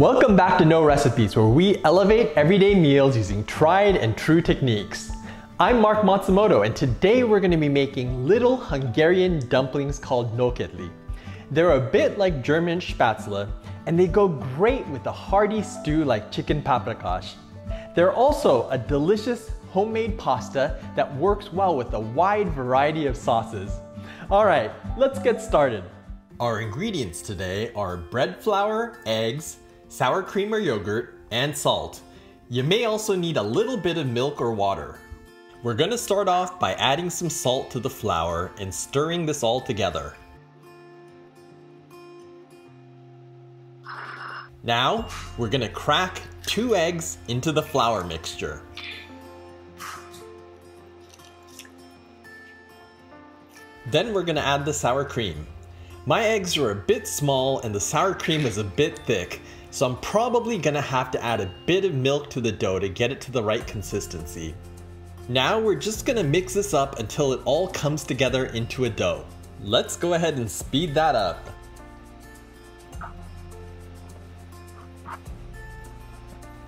Welcome back to No Recipes, where we elevate everyday meals using tried and true techniques. I'm Marc Matsumoto, and today we're going to be making little Hungarian dumplings called nokedli. They're a bit like German spätzle, and they go great with a hearty stew like chicken paprikash. They're also a delicious homemade pasta that works well with a wide variety of sauces. Alright, let's get started. Our ingredients today are bread flour, eggs, sour cream or yogurt, and salt. You may also need a little bit of milk or water. We're gonna start off by adding some salt to the flour and stirring this all together. Now, we're gonna crack two eggs into the flour mixture. Then we're gonna add the sour cream. My eggs are a bit small and the sour cream is a bit thick, so I'm probably gonna have to add a bit of milk to the dough to get it to the right consistency. Now we're just gonna mix this up until it all comes together into a dough. Let's go ahead and speed that up.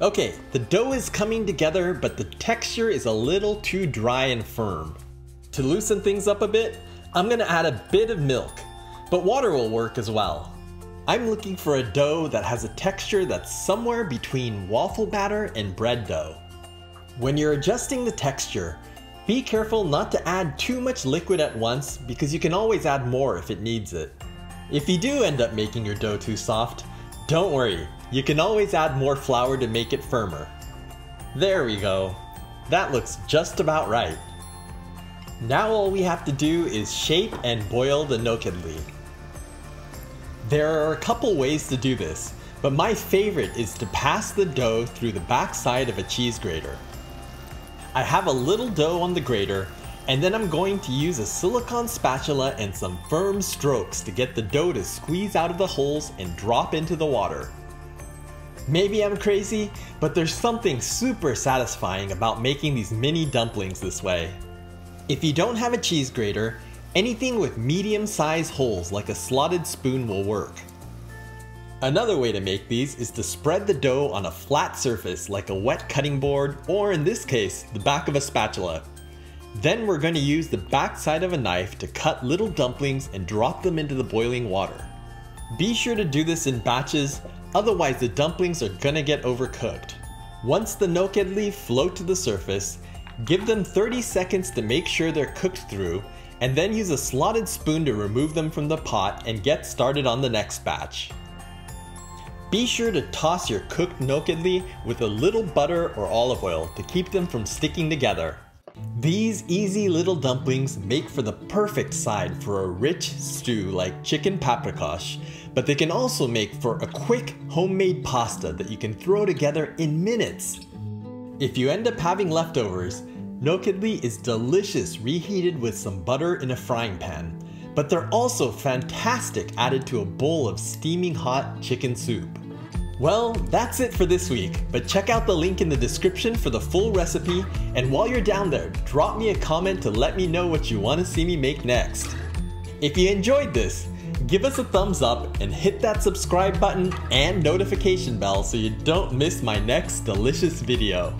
Okay, the dough is coming together, but the texture is a little too dry and firm. To loosen things up a bit, I'm gonna add a bit of milk, but water will work as well. I'm looking for a dough that has a texture that's somewhere between waffle batter and bread dough. When you're adjusting the texture, be careful not to add too much liquid at once because you can always add more if it needs it. If you do end up making your dough too soft, don't worry, you can always add more flour to make it firmer. There we go. That looks just about right. Now all we have to do is shape and boil the nokedli. There are a couple ways to do this, but my favorite is to pass the dough through the back side of a cheese grater. I have a little dough on the grater, and then I'm going to use a silicone spatula and some firm strokes to get the dough to squeeze out of the holes and drop into the water. Maybe I'm crazy, but there's something super satisfying about making these mini dumplings this way. If you don't have a cheese grater, anything with medium sized holes like a slotted spoon will work. Another way to make these is to spread the dough on a flat surface like a wet cutting board or in this case, the back of a spatula. Then we're going to use the back side of a knife to cut little dumplings and drop them into the boiling water. Be sure to do this in batches, otherwise the dumplings are gonna get overcooked. Once the nokedli float to the surface, Give them 30 seconds to make sure they're cooked through, and then use a slotted spoon to remove them from the pot and get started on the next batch. Be sure to toss your cooked nokedli with a little butter or olive oil to keep them from sticking together. These easy little dumplings make for the perfect side for a rich stew like chicken paprikash, but they can also make for a quick homemade pasta that you can throw together in minutes. If you end up having leftovers, nokedli is delicious reheated with some butter in a frying pan, but they're also fantastic added to a bowl of steaming hot chicken soup. Well, that's it for this week, but check out the link in the description for the full recipe, and while you're down there, drop me a comment to let me know what you want to see me make next. If you enjoyed this, give us a thumbs up and hit that subscribe button and notification bell so you don't miss my next delicious video.